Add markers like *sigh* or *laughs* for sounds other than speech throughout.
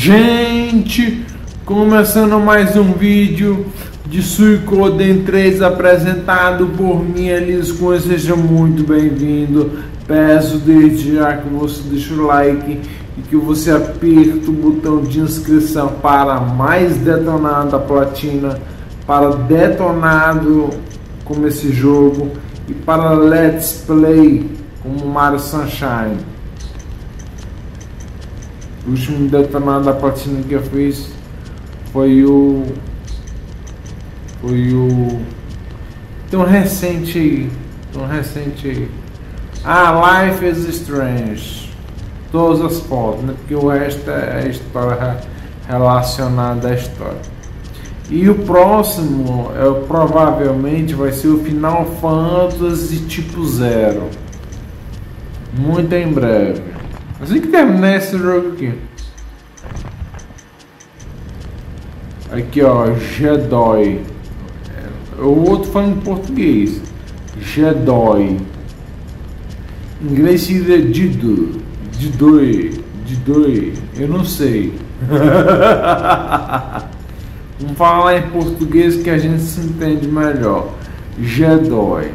Gente, começando mais um vídeo de Suicoden 3 apresentado por mim, Elis Cunha, seja muito bem-vindo. Peço desde já que você deixe o like e que você aperte o botão de inscrição para mais detonada platina, para detonado como esse jogo e para Let's Play como Mario Sunshine. O último detonado da platina que eu fiz foi o. Foi o. Tem um recente aí. Tem um recente aí. Ah, Life is Strange. Todas as fotos, né? Porque o resto é história relacionada à história. E o próximo é, provavelmente vai ser o Final Fantasy tipo zero. Muito em breve. Assim que terminar esse jogo aqui. Aqui ó, Jedi. O outro falando em português. Jedi. Inglês seria Dido. Didoi. Didoi. Eu não sei. *laughs* Vamos falar em português que a gente se entende melhor. Jedi.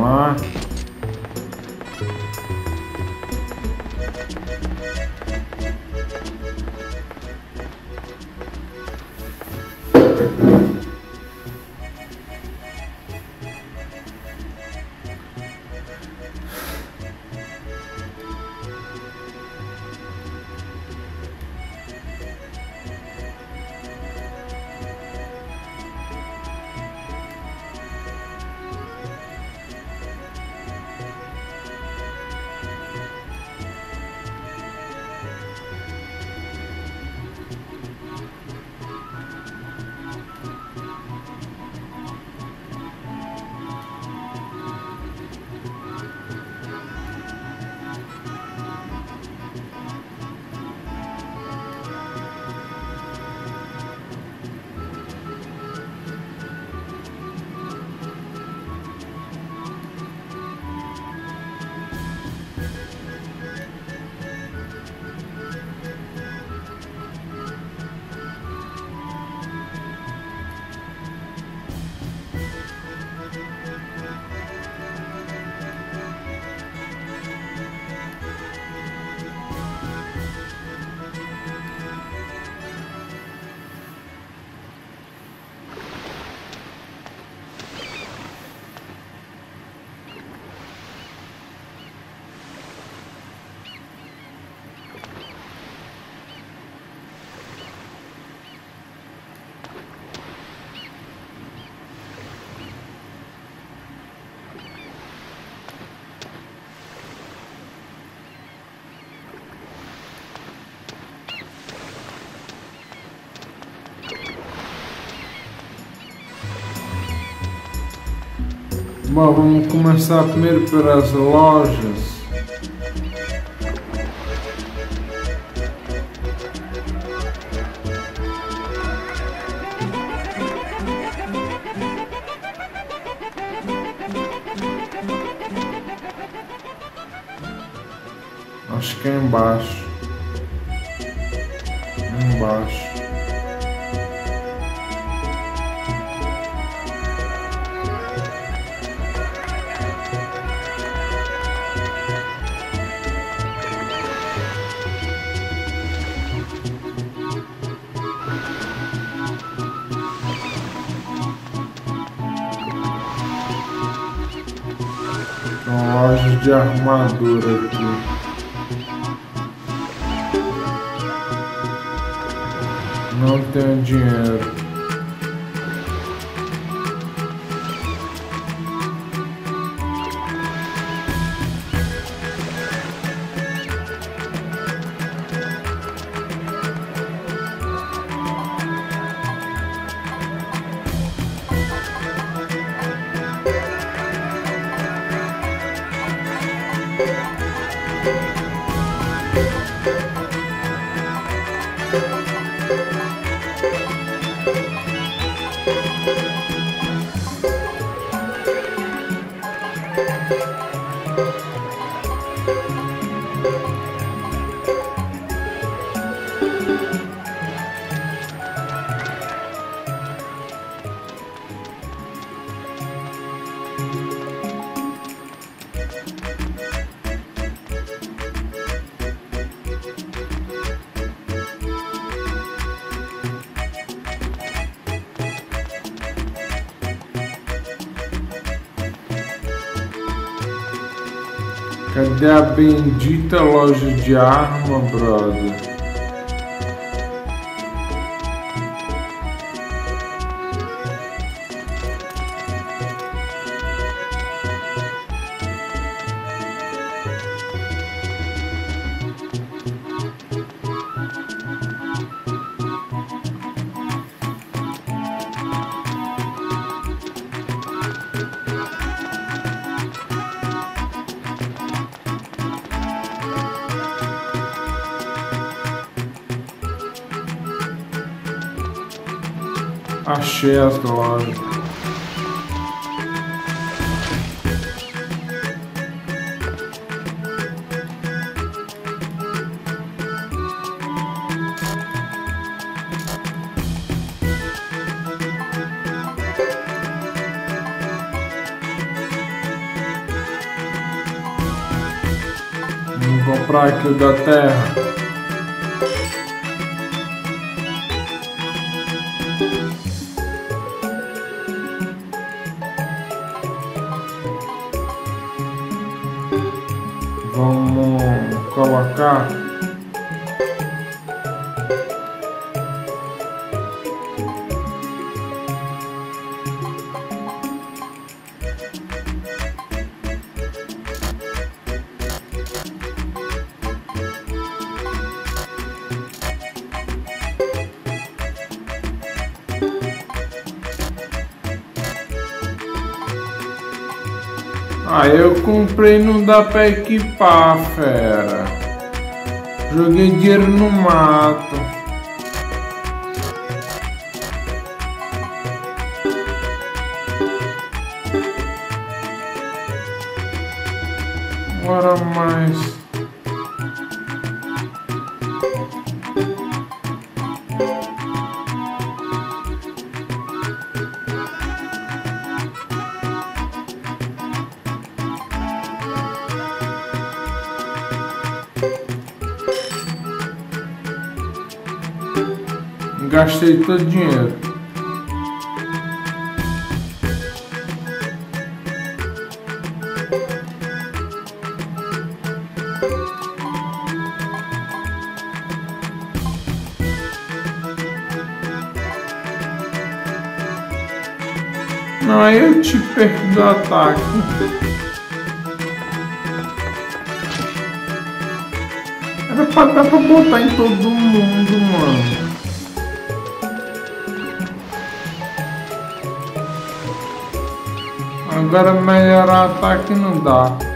Vamos lá. Bom, vamos começar primeiro pelas lojas. Acho que é embaixo. Embaixo. São lojas de armadura aqui. Não tenho dinheiro. Cadê a bendita loja de arma, brother? Achei as lojas. Vamos comprar aqui o da terra. Comprei não dá pra equipar, fera. Joguei dinheiro no mato. Bora mais. Gastei todo o dinheiro. Não, eu te perco do ataque. Era pra pra botar em todo mundo, mano. Agora melhorar o ataque não dá.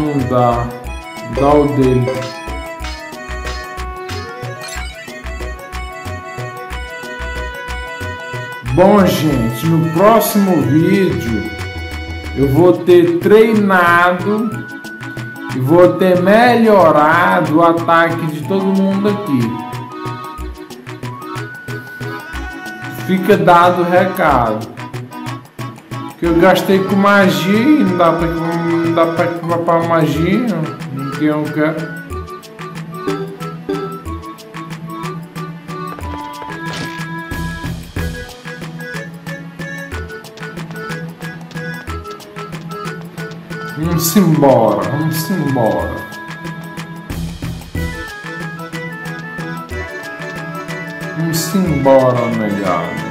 Não dá. Dá o dele. Bom, gente, no próximo vídeo eu vou ter treinado e vou ter melhorado o ataque de todo mundo aqui. Fica dado o recado. Que eu gastei com magia e não dá pra, não dá pra equipar magia. Não que eu quero. Vamos embora, vamos embora. Vamos embora, negado.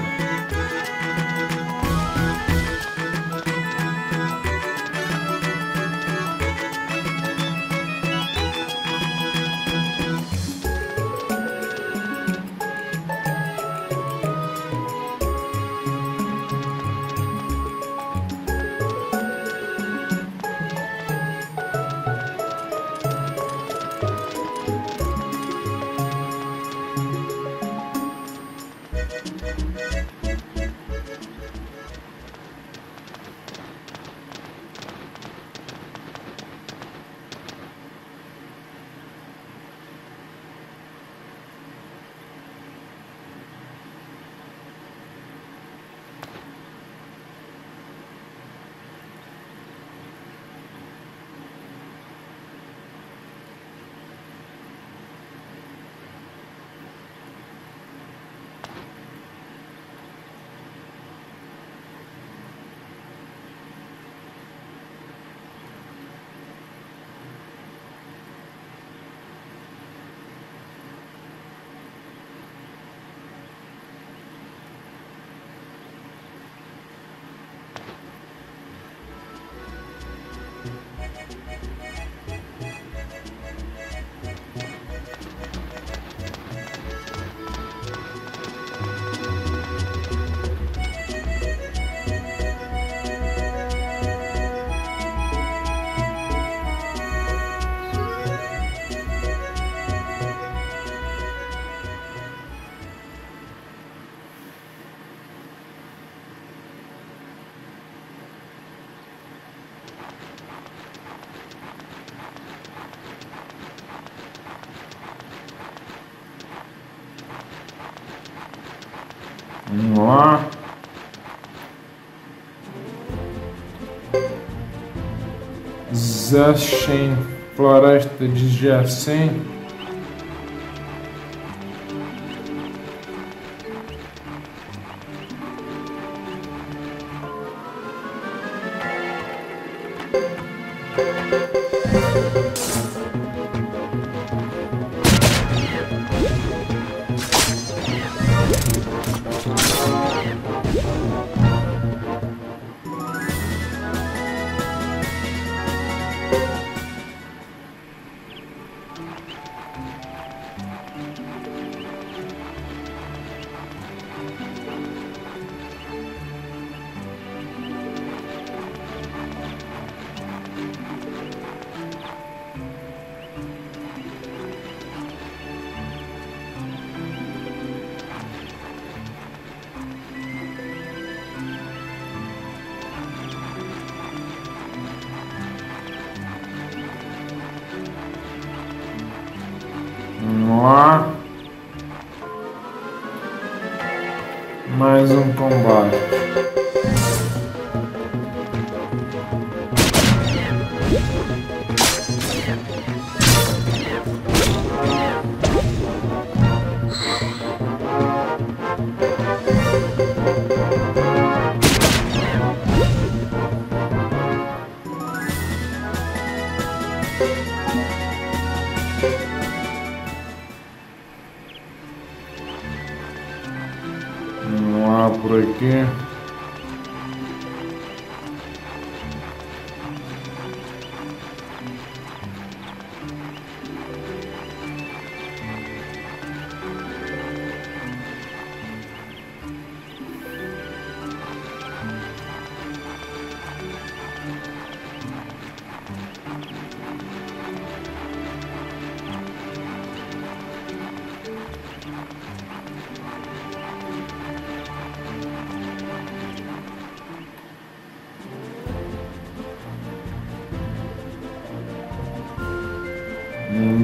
Zashen, Floresta de Jacem.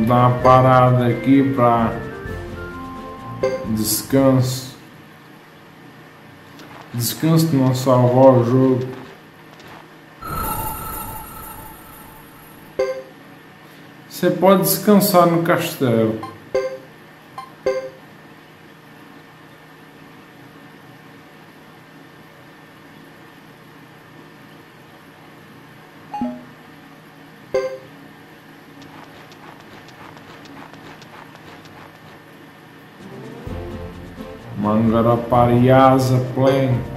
Dar uma parada aqui para descanso. Descanso não salvar o jogo. Você pode descansar no castelo. Mangarapariasa Plain.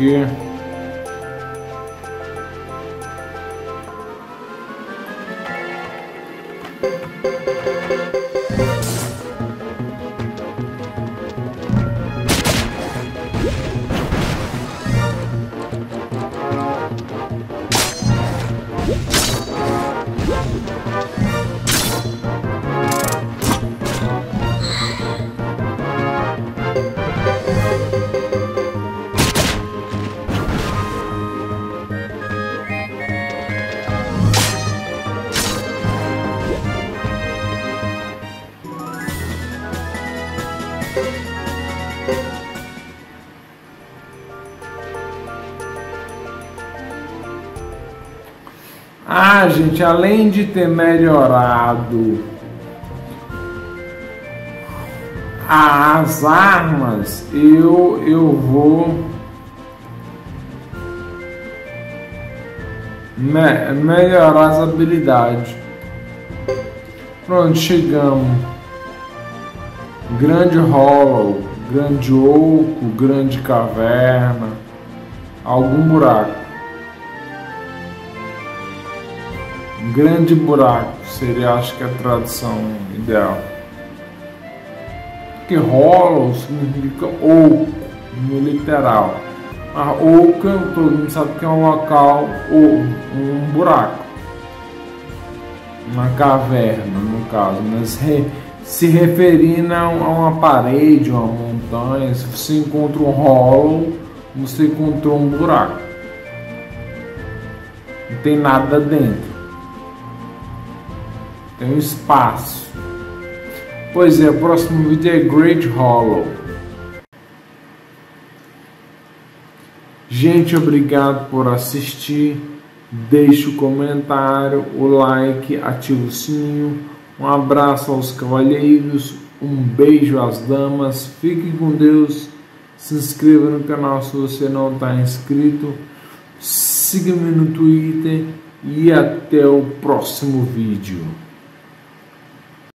Por gente, além de ter melhorado as armas, eu eu vou me, melhorar as habilidades. Pronto, chegamos. Grande Hollow, grande oco, grande caverna, algum buraco. Grande buraco seria, acho que, a tradução ideal. Que hollow significa oco, no literal. A oca, todo mundo sabe que é um local ou um buraco. Uma caverna, no caso, mas re, se referindo a uma parede, uma montanha, se você encontra um hollow, você encontrou um buraco. Não tem nada dentro tem um espaço. Pois é, o próximo vídeo é Great Hollow. Gente, obrigado por assistir. Deixe o comentário, o like, ative o sininho. Um abraço aos cavalheiros, um beijo às damas. Fique com Deus. Se inscreva no canal se você não está inscrito. Siga-me no Twitter e até o próximo vídeo.